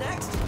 next?